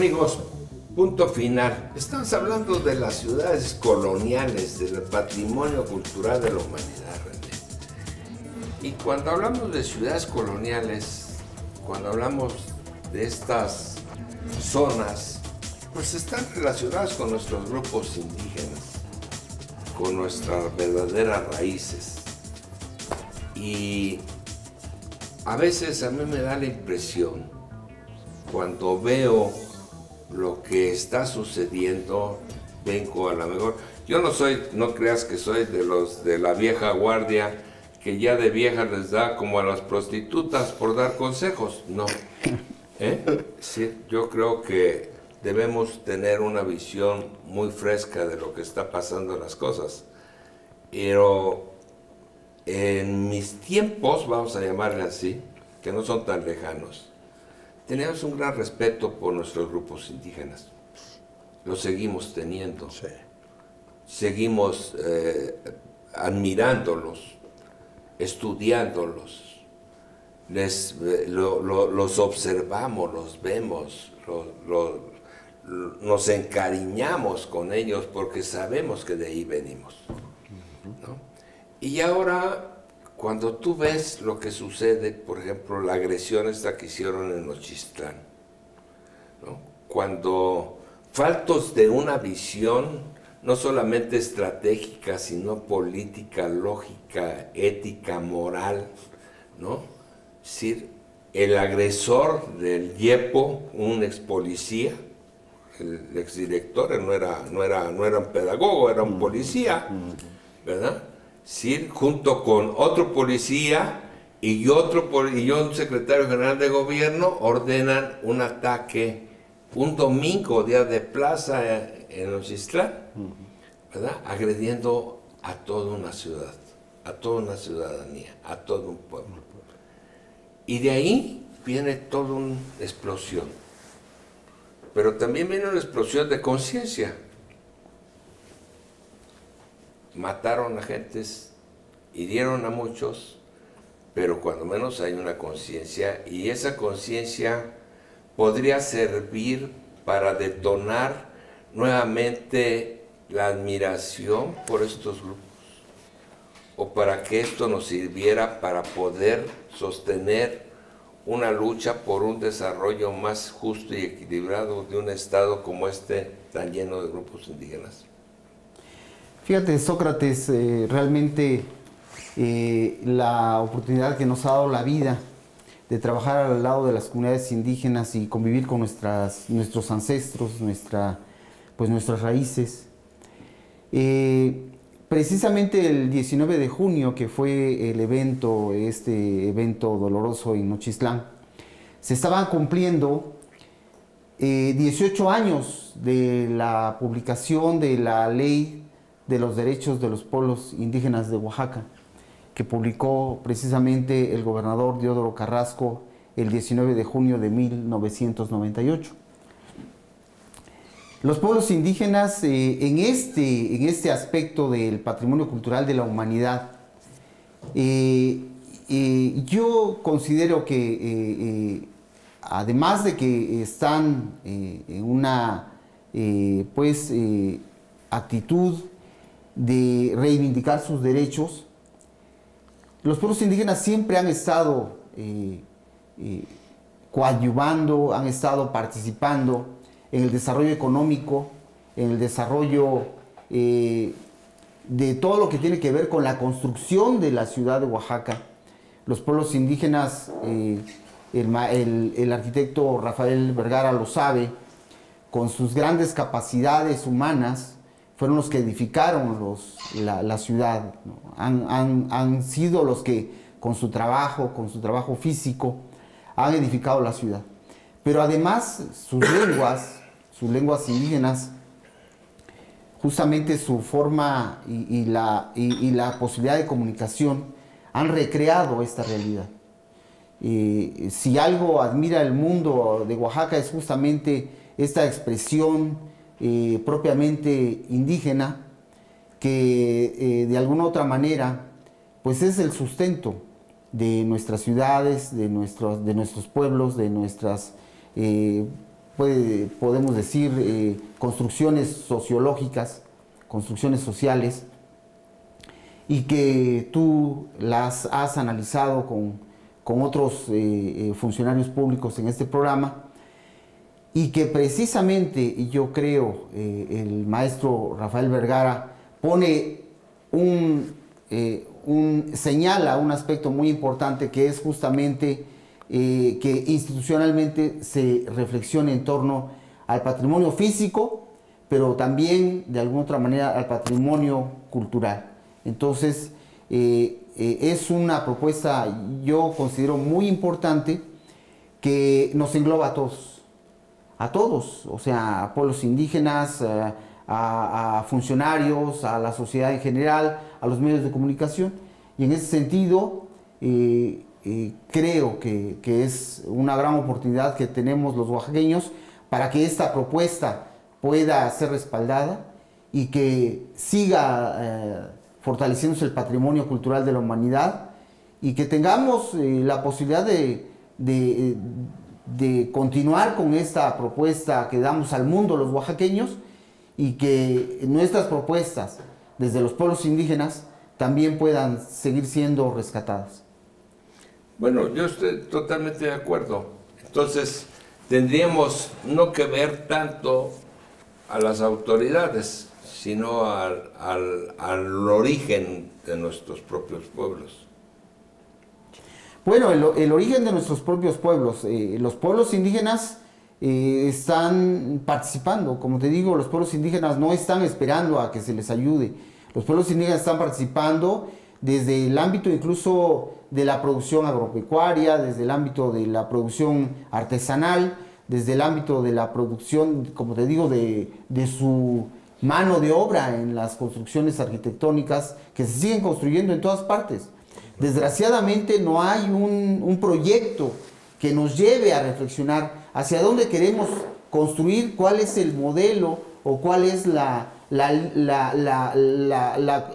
Amigos, punto final. Estamos hablando de las ciudades coloniales, del patrimonio cultural de la humanidad, René. Y cuando hablamos de ciudades coloniales, cuando hablamos de estas zonas, pues están relacionadas con nuestros grupos indígenas, con nuestras verdaderas raíces. Y a veces a mí me da la impresión, cuando veo lo que está sucediendo, vengo a la mejor. Yo no soy, no creas que soy de los de la vieja guardia que ya de vieja les da como a las prostitutas por dar consejos. No. ¿Eh? Sí, yo creo que debemos tener una visión muy fresca de lo que está pasando en las cosas. Pero en mis tiempos, vamos a llamarle así, que no son tan lejanos, teníamos un gran respeto por nuestros grupos indígenas. Lo seguimos teniendo. Seguimos eh, admirándolos, estudiándolos. Les, eh, los observamos, los vemos, nos encariñamos con ellos porque sabemos que de ahí venimos. Y ahora cuando tú ves lo que sucede, por ejemplo, la agresión esta que hicieron en Nochistlán, cuando faltos de una visión no solamente estratégica, sino política, lógica, ética, moral, ¿no? Es decir, el agresor del YEPO, un ex policía, el exdirector no era, no, era, no era un pedagogo, era un policía, ¿verdad? ¿Sí? junto con otro policía y, otro, y un secretario general de gobierno ordenan un ataque un domingo, día de plaza en Ochistlán, ¿verdad? agrediendo a toda una ciudad, a toda una ciudadanía, a todo un pueblo. Y de ahí viene toda una explosión. Pero también viene una explosión de conciencia mataron a gentes, hirieron a muchos, pero cuando menos hay una conciencia y esa conciencia podría servir para detonar nuevamente la admiración por estos grupos o para que esto nos sirviera para poder sostener una lucha por un desarrollo más justo y equilibrado de un Estado como este tan lleno de grupos indígenas. Fíjate, Sócrates, eh, realmente eh, la oportunidad que nos ha dado la vida de trabajar al lado de las comunidades indígenas y convivir con nuestras, nuestros ancestros, nuestra, pues nuestras raíces. Eh, precisamente el 19 de junio, que fue el evento, este evento doloroso en Nochistlán, se estaban cumpliendo 18 años de la publicación de la ley de los derechos de los pueblos indígenas de Oaxaca, que publicó precisamente el gobernador Diodoro Carrasco el 19 de junio de 1998. Los pueblos indígenas eh, en, este, en este aspecto del patrimonio cultural de la humanidad, eh, eh, yo considero que además de que están en una pues, actitud de reivindicar sus derechos. Los pueblos indígenas siempre han estado eh, eh, coadyuvando, han estado participando en el desarrollo económico, en el desarrollo eh, de todo lo que tiene que ver con la construcción de la ciudad de Oaxaca. Los pueblos indígenas, el arquitecto Rafael Vergara lo sabe, con sus grandes capacidades humanas, fueron los que edificaron los, la, ciudad, han, sido los que con su trabajo, con su trabajo físico, han edificado la ciudad. Pero además sus lenguas, sus lenguas indígenas, justamente su forma y, la, y, la, posibilidad de comunicación han recreado esta realidad. si algo admira el mundo de Oaxaca es justamente esta expresión eh, propiamente indígena, que eh, de alguna otra manera, pues es el sustento de nuestras ciudades, de nuestros, de nuestros pueblos, de nuestras, eh, podemos decir, construcciones sociológicas, construcciones sociales, y que tú las has analizado con, otros funcionarios públicos en este programa, y que precisamente yo creo el maestro Rafael Vergara pone un, un, señala un aspecto muy importante que es justamente eh, que institucionalmente se reflexione en torno al patrimonio físico, pero también de alguna otra manera al patrimonio cultural. Entonces, eh, eh, es una propuesta, yo considero muy importante, que nos engloba a todos, a todos, o sea, a pueblos indígenas, a, funcionarios, a la sociedad en general, a los medios de comunicación. Y en ese sentido, eh, eh, creo que, es una gran oportunidad que tenemos los oaxaqueños para que esta propuesta pueda ser respaldada y que siga eh, fortaleciéndose el patrimonio cultural de la humanidad y que tengamos la posibilidad de continuar con esta propuesta que damos al mundo los oaxaqueños y que nuestras propuestas desde los pueblos indígenas también puedan seguir siendo rescatadas. Bueno, yo estoy totalmente de acuerdo. Entonces, tendríamos no que ver tanto a las autoridades, sino al, al, origen de nuestros propios pueblos. Bueno, el, origen de nuestros propios pueblos. Eh, los pueblos indígenas eh, están participando. Como te digo, los pueblos indígenas no están esperando a que se les ayude. Los pueblos indígenas están participando desde el ámbito incluso de la producción agropecuaria, desde el ámbito de la producción artesanal, desde el ámbito de la producción, como te digo, de, su mano de obra en las construcciones arquitectónicas que se siguen construyendo en todas partes. Desgraciadamente no hay un, un proyecto que nos lleve a reflexionar hacia dónde queremos construir, cuál es el modelo o cuál es la,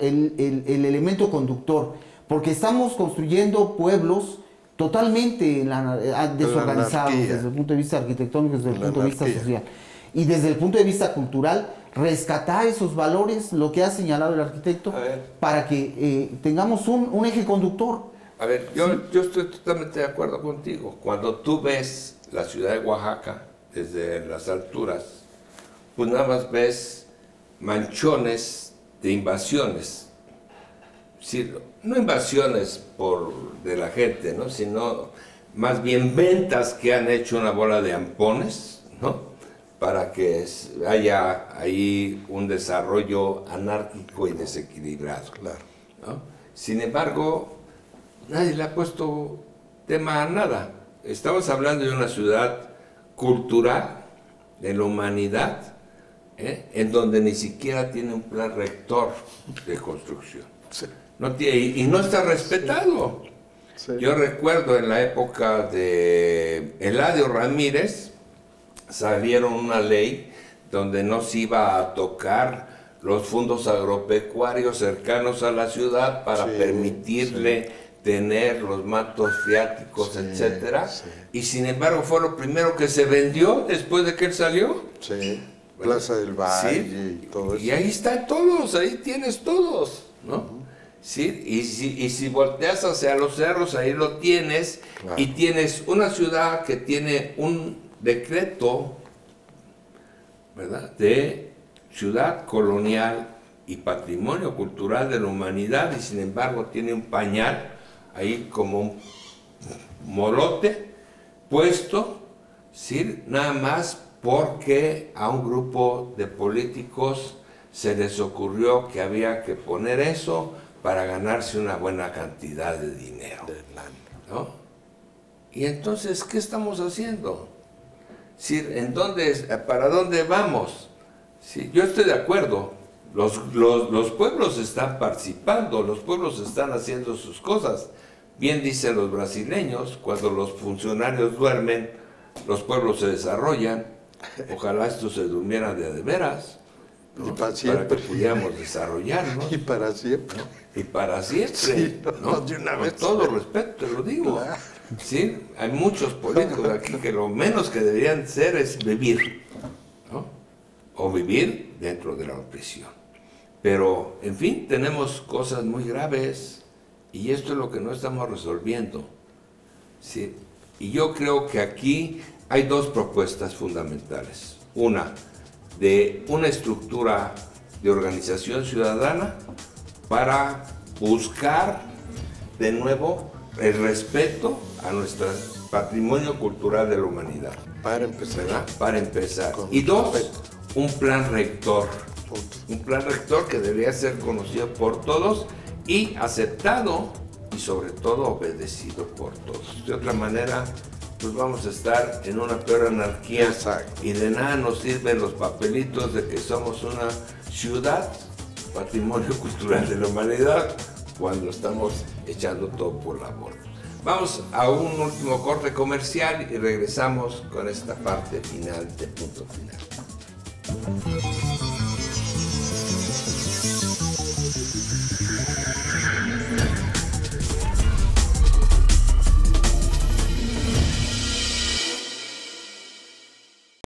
el, elemento conductor. Porque estamos construyendo pueblos totalmente eh, desorganizados desde el punto de vista arquitectónico, desde el punto de vista social. Y desde el punto de vista cultural, rescatar esos valores, lo que ha señalado el arquitecto, para que eh, tengamos un, eje conductor. A ver, yo, yo estoy totalmente de acuerdo contigo. Cuando tú ves la ciudad de Oaxaca, desde las alturas, pues nada más ves manchones de invasiones. no invasiones por, de la gente, ¿no? sino más bien ventas que han hecho una bola de ampones, ¿no? Para que haya ahí un desarrollo anárquico y desequilibrado. Claro. Sin embargo, nadie le ha puesto tema a nada estamos hablando de una ciudad cultural, de la humanidad, ¿eh? en donde ni siquiera tiene un plan rector de construcción. No y, no está respetado. Yo recuerdo en la época de Eladio Ramírez, salieron una ley donde no se iba a tocar los fondos agropecuarios cercanos a la ciudad para permitirle tener los matos fiáticos, etcétera, y sin embargo fue lo primero que se vendió después de que él salió. Sí, Plaza del Valle y todo eso. Y ahí están todos, ahí tienes todos, ¿no? Sí, y si, y si volteas hacia los cerros, ahí lo tienes, y tienes una ciudad que tiene un decreto, ¿verdad?, de ciudad colonial y patrimonio cultural de la humanidad, y sin embargo tiene un pañal ahí como un molote puesto, ¿sí? nada más porque a un grupo de políticos se les ocurrió que había que poner eso para ganarse una buena cantidad de dinero. ¿no? Y entonces, ¿qué estamos haciendo? ¿En dónde, ¿Para dónde vamos? ¿Sí? Yo estoy de acuerdo, los, los, pueblos están participando, los pueblos están haciendo sus cosas, Bien dicen los brasileños, cuando los funcionarios duermen, los pueblos se desarrollan. Ojalá estos se durmieran de, de veras. para, que pudiéramos desarrollarnos. Y para siempre. Y para siempre. ¿no? de una vez. Con todo respeto, te lo digo. ¿Sí? Hay muchos políticos aquí que lo menos que deberían ser es vivir, ¿no? O vivir dentro de la opresión. Pero, en fin, tenemos cosas muy graves y esto es lo que no estamos resolviendo. ¿sí? Y yo creo que aquí hay dos propuestas fundamentales. Una, de una estructura de organización ciudadana para buscar de nuevo el respeto a nuestro patrimonio cultural de la humanidad. Para empezar. Para empezar. Y dos, un plan rector. Un plan rector que debería ser conocido por todos y aceptado y sobre todo obedecido por todos. De otra manera, pues vamos a estar en una peor anarquía y de nada nos sirven los papelitos de que somos una ciudad, patrimonio cultural de la humanidad, cuando estamos echando todo por la borda. Vamos a un último corte comercial y regresamos con esta parte final de punto final.